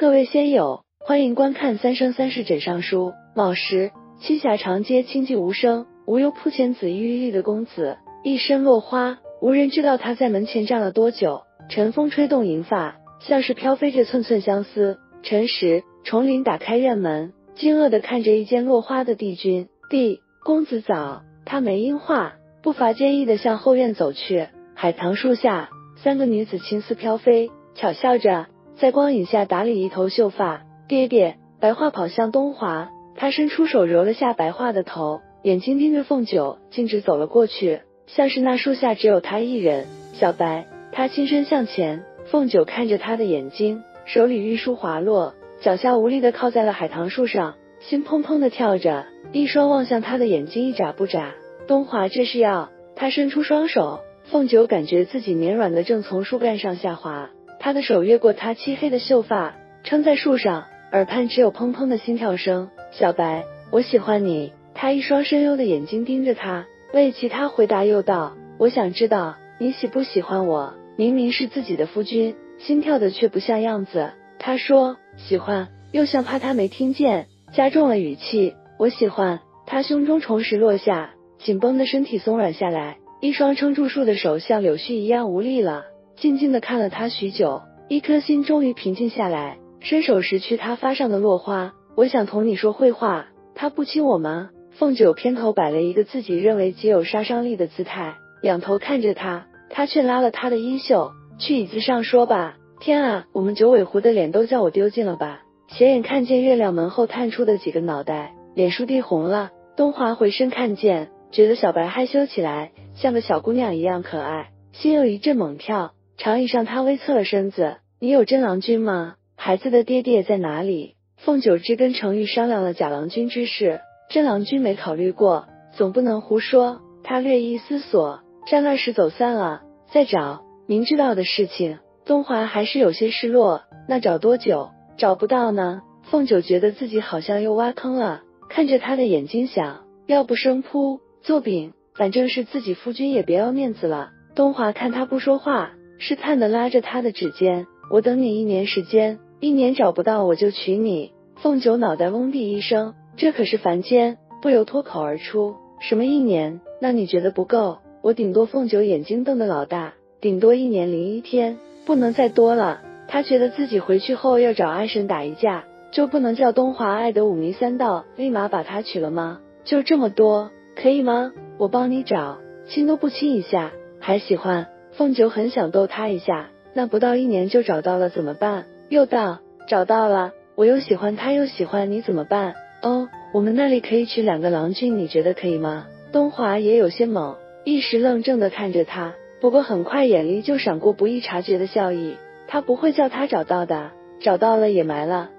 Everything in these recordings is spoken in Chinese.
各位仙友，欢迎观看《三生三世枕上书》。卯时，栖霞长街清寂无声，无忧铺前子郁郁的公子，一身落花，无人知道他在门前站了多久。晨风吹动银发，像是飘飞着寸寸相思。辰时，重林打开院门，惊愕地看着一间落花的帝君。帝公子早。他没应话，步伐坚毅地向后院走去。海棠树下，三个女子青丝飘飞，巧笑着。在光影下打理一头秀发，爹爹，白桦跑向东华，他伸出手揉了下白桦的头，眼睛盯着凤九，径直走了过去，像是那树下只有他一人。小白，他轻身向前，凤九看着他的眼睛，手里玉梳滑落，脚下无力的靠在了海棠树上，心砰砰的跳着，一双望向他的眼睛一眨不眨。东华这是要？他伸出双手，凤九感觉自己绵软的正从树干上下滑。他的手越过她漆黑的秀发，撑在树上，耳畔只有砰砰的心跳声。小白，我喜欢你。他一双深幽的眼睛盯着他，为其他回答又道：“我想知道你喜不喜欢我。”明明是自己的夫君，心跳的却不像样子。他说喜欢，又像怕他没听见，加重了语气：“我喜欢。”他胸中重石落下，紧绷的身体松软下来，一双撑住树的手像柳絮一样无力了。静静的看了他许久，一颗心终于平静下来，伸手拾去他发上的落花。我想同你说会话，他不亲我吗？凤九偏头摆了一个自己认为极有杀伤力的姿态，仰头看着他，他却拉了他的衣袖，去椅子上说吧。天啊，我们九尾狐的脸都叫我丢尽了吧？斜眼看见月亮门后探出的几个脑袋，脸倏地红了。东华回身看见，觉得小白害羞起来，像个小姑娘一样可爱，心又一阵猛跳。长椅上，他微侧了身子。你有真郎君吗？孩子的爹爹在哪里？凤九之跟程昱商量了假郎君之事，真郎君没考虑过，总不能胡说。他略一思索，战乱时走散了，再找。明知道的事情，东华还是有些失落。那找多久？找不到呢。凤九觉得自己好像又挖坑了，看着他的眼睛想，要不生扑做饼，反正是自己夫君，也别要面子了。东华看他不说话。试探的拉着他的指尖，我等你一年时间，一年找不到我就娶你。凤九脑袋嗡地一声，这可是凡间，不由脱口而出：什么一年？那你觉得不够？我顶多凤九眼睛瞪得老大，顶多一年零一天，不能再多了。他觉得自己回去后要找安神打一架，就不能叫东华爱得五迷三道，立马把他娶了吗？就这么多，可以吗？我帮你找，亲都不亲一下，还喜欢？凤九很想逗他一下，那不到一年就找到了怎么办？又道找到了，我又喜欢他又喜欢你怎么办？哦，我们那里可以娶两个郎君，你觉得可以吗？东华也有些懵，一时愣怔的看着他，不过很快眼里就闪过不易察觉的笑意。他不会叫他找到的，找到了也埋了，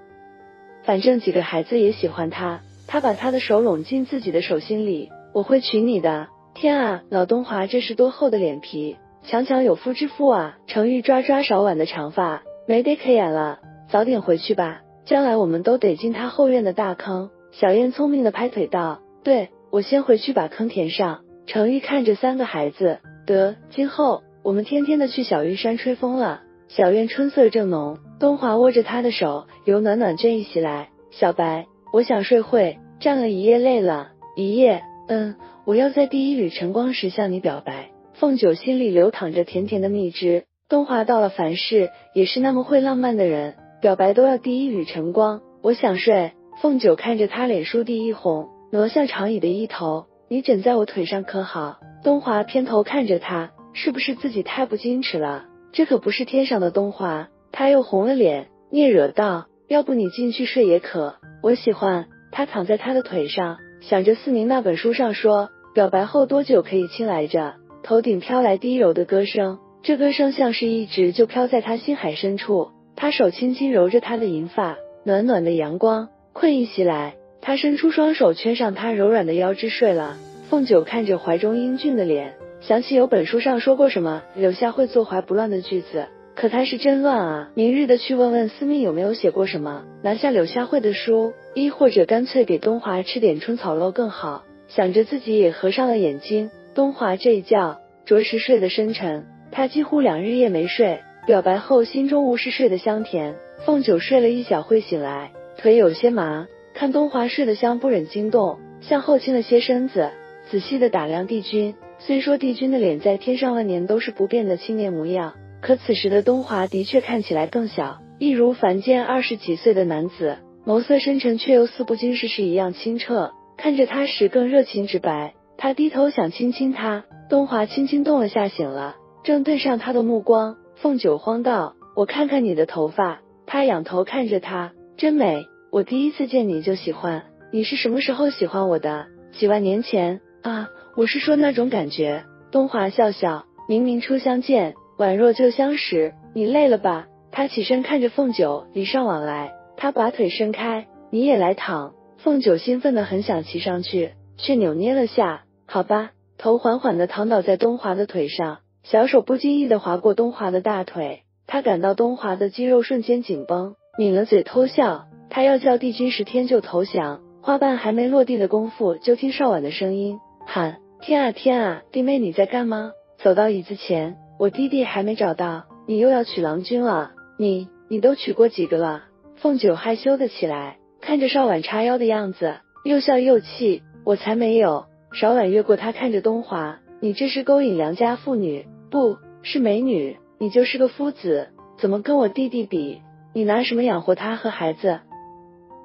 反正几个孩子也喜欢他。他把他的手拢进自己的手心里，我会娶你的。天啊，老东华这是多厚的脸皮！强强有夫之妇啊！程玉抓抓勺碗的长发，没得可演了。早点回去吧，将来我们都得进他后院的大坑。小燕聪明的拍腿道：“对，我先回去把坑填上。”程玉看着三个孩子，得，今后我们天天的去小玉山吹风了。小院春色正浓，东华握着他的手，有暖暖倦意袭来。小白，我想睡会，站了一夜累了。一夜，嗯，我要在第一缕晨光时向你表白。凤九心里流淌着甜甜的蜜汁。东华到了凡事也是那么会浪漫的人，表白都要第一缕晨光。我想睡。凤九看着他脸倏地一红，挪向长椅的一头，你枕在我腿上可好？东华偏头看着他，是不是自己太不矜持了？这可不是天上的东华。他又红了脸，嗫惹道：“要不你进去睡也可，我喜欢。”他躺在他的腿上，想着四明那本书上说，表白后多久可以亲来着。头顶飘来低柔的歌声，这歌声像是一直就飘在他心海深处。他手轻轻揉着她的银发，暖暖的阳光，困意袭来，他伸出双手圈上她柔软的腰肢睡了。凤九看着怀中英俊的脸，想起有本书上说过什么柳下惠坐怀不乱的句子，可他是真乱啊！明日的去问问司命有没有写过什么，拿下柳下惠的书，亦或者干脆给东华吃点春草肉更好。想着自己也合上了眼睛。东华这一觉着实睡得深沉，他几乎两日夜没睡，表白后心中无事睡得香甜。凤九睡了一小会醒来，腿有些麻，看东华睡得香，不忍惊动，向后倾了些身子，仔细的打量帝君。虽说帝君的脸在天上万年都是不变的青年模样，可此时的东华的确看起来更小，一如凡间二十几岁的男子，眸色深沉却又似不经世事一样清澈，看着他时更热情直白。他低头想亲亲他，东华轻轻动了下，醒了，正对上他的目光。凤九慌道：“我看看你的头发。”他仰头看着他，真美。我第一次见你就喜欢你，是什么时候喜欢我的？几万年前啊。我是说那种感觉。东华笑笑，明明初相见，宛若旧相识。你累了吧？他起身看着凤九，礼尚往来。他把腿伸开，你也来躺。凤九兴奋的很想骑上去，却扭捏了下。好吧，头缓缓的躺倒在东华的腿上，小手不经意的划过东华的大腿。他感到东华的肌肉瞬间紧绷，抿了嘴偷笑。他要叫帝君十天就投降。花瓣还没落地的功夫，就听邵婉的声音喊。天啊天啊，弟妹你在干吗？走到椅子前，我弟弟还没找到，你又要娶郎君了？你你都娶过几个了？凤九害羞的起来，看着邵婉叉腰的样子，又笑又气。我才没有。邵婉越过他，看着东华，你这是勾引良家妇女，不是美女，你就是个夫子，怎么跟我弟弟比？你拿什么养活他和孩子？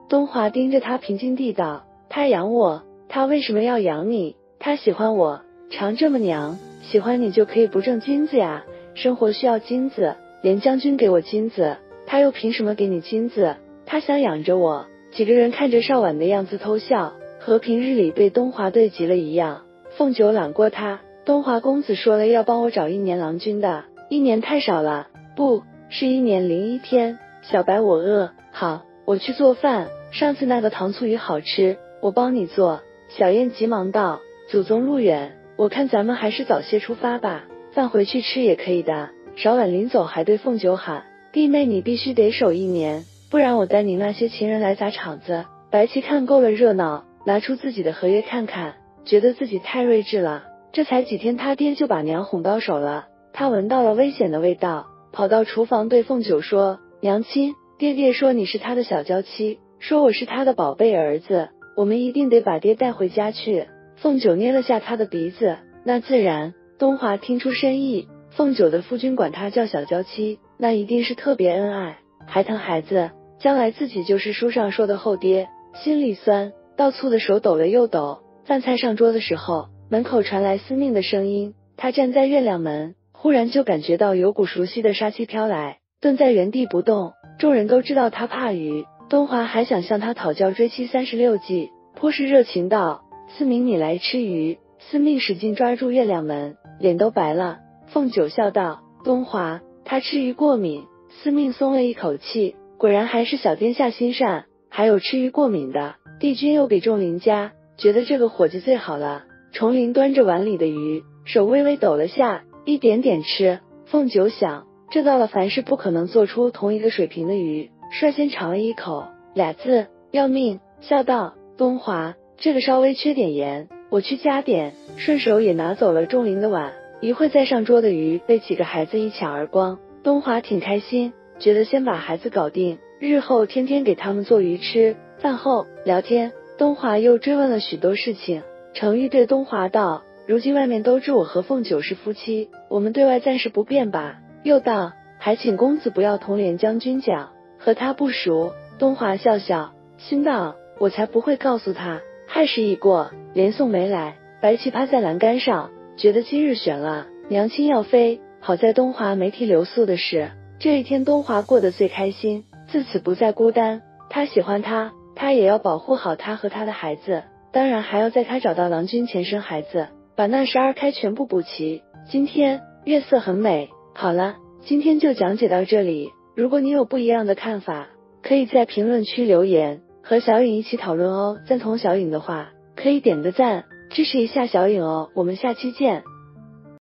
东华盯着他，平静地道：他养我，他为什么要养你？他喜欢我，常这么娘。喜欢你就可以不挣金子呀，生活需要金子。连将军给我金子，他又凭什么给你金子？他想养着我。几个人看着邵婉的样子偷笑，和平日里被东华对急了一样。凤九揽过他，东华公子说了要帮我找一年郎君的，一年太少了，不是一年零一天。小白我饿，好，我去做饭。上次那个糖醋鱼好吃，我帮你做。小燕急忙道。祖宗路远，我看咱们还是早些出发吧。饭回去吃也可以的。少晚临走还对凤九喊：“弟妹，你必须得守一年，不然我带你那些情人来砸场子。”白棋看够了热闹，拿出自己的合约看看，觉得自己太睿智了。这才几天，他爹就把娘哄到手了。他闻到了危险的味道，跑到厨房对凤九说：“娘亲，爹爹说你是他的小娇妻，说我是他的宝贝儿子，我们一定得把爹带回家去。”凤九捏了下他的鼻子，那自然。东华听出深意，凤九的夫君管他叫小娇妻，那一定是特别恩爱，还疼孩子，将来自己就是书上说的后爹，心里酸，倒醋的手抖了又抖。饭菜上桌的时候，门口传来司命的声音，他站在月亮门，忽然就感觉到有股熟悉的杀气飘来，顿在原地不动。众人都知道他怕鱼，东华还想向他讨教追妻三十六计，颇是热情道。司命，你来吃鱼。司命使劲抓住月亮门，脸都白了。凤九笑道：“东华，他吃鱼过敏。”司命松了一口气，果然还是小殿下心善。还有吃鱼过敏的，帝君又给仲林家，觉得这个伙计最好了。重林端着碗里的鱼，手微微抖了下，一点点吃。凤九想，这到了凡事不可能做出同一个水平的鱼，率先尝了一口，俩字：要命。笑道：“东华。”这个稍微缺点盐，我去加点。顺手也拿走了仲林的碗，一会再上桌的鱼被几个孩子一抢而光。东华挺开心，觉得先把孩子搞定，日后天天给他们做鱼吃。饭后聊天，东华又追问了许多事情。程昱对东华道：“如今外面都知我和凤九是夫妻，我们对外暂时不便吧？”又道：“还请公子不要同连将军讲，和他不熟。”东华笑笑，心道：“我才不会告诉他。”亥时已过，连宋没来。白棋趴在栏杆上，觉得今日悬了，娘亲要飞。好在东华没提留宿的事。这一天，东华过得最开心，自此不再孤单。他喜欢他，他也要保护好他和他的孩子，当然还要在他找到郎君前生孩子，把那十二开全部补齐。今天月色很美。好了，今天就讲解到这里。如果你有不一样的看法，可以在评论区留言。和小颖一起讨论哦，赞同小颖的话可以点个赞，支持一下小颖哦，我们下期见。